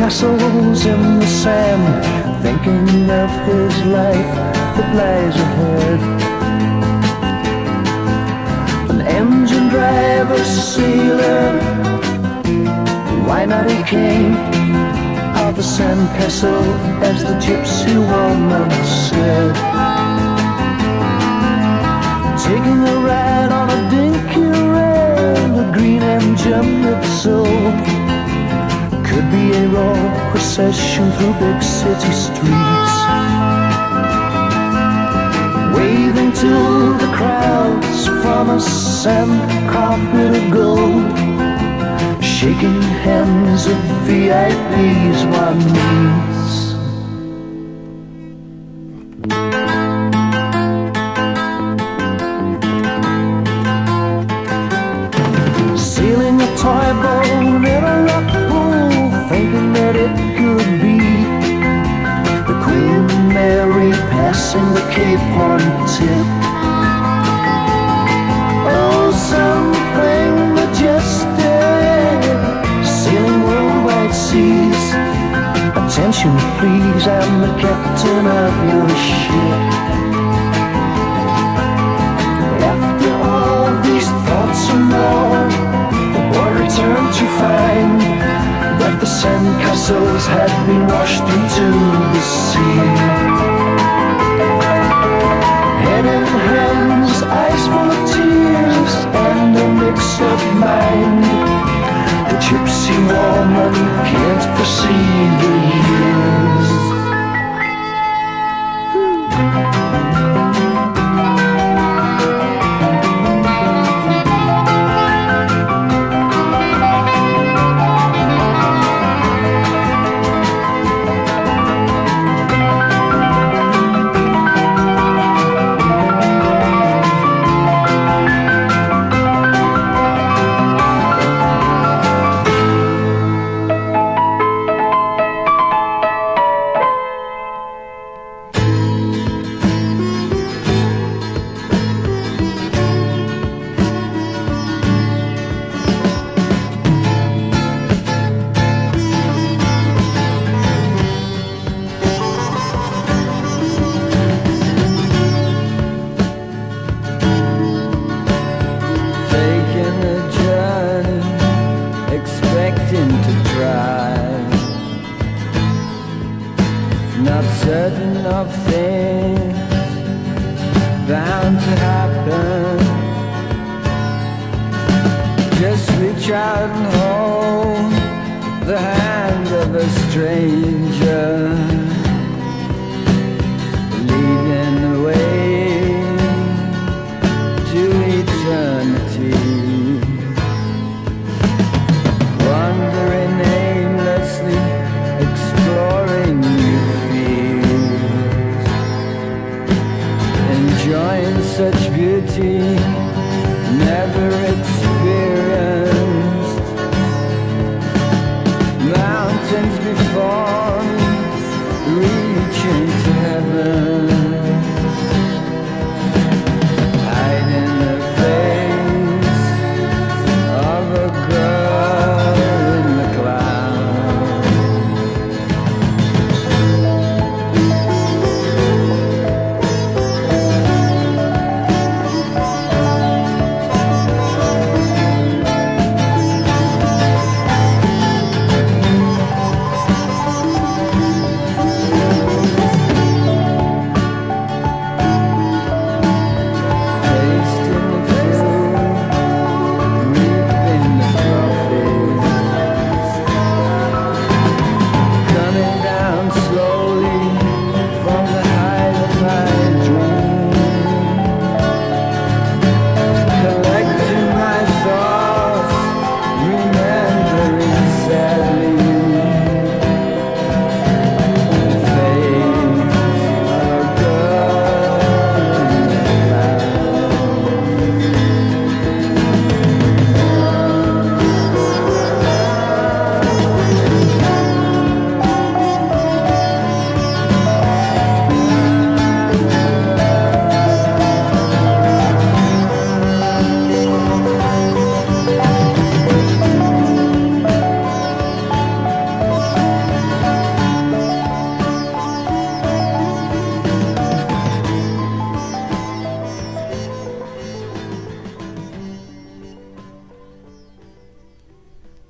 castles in the sand, thinking of his life that lies ahead. An engine driver, sailor, why not a king of the sandcastle, as the gypsy woman said. Taking a ride on a dinky rail, a green engine that so be a royal procession through big city streets. Waving to the crowds from a sand carpet of gold. Shaking hands of VIPs one meets. That it could be the Queen Mary passing the Cape Horn tip. Oh, something majestic, sailing worldwide seas. Attention, please, I'm the captain of your ship. Sandcastles had been washed into the sea. Head in hands, eyes full of tears, and a mix of mind. The gypsy woman can't foresee the years. Things bound to happen. Just reach out and hold the hand of a stranger.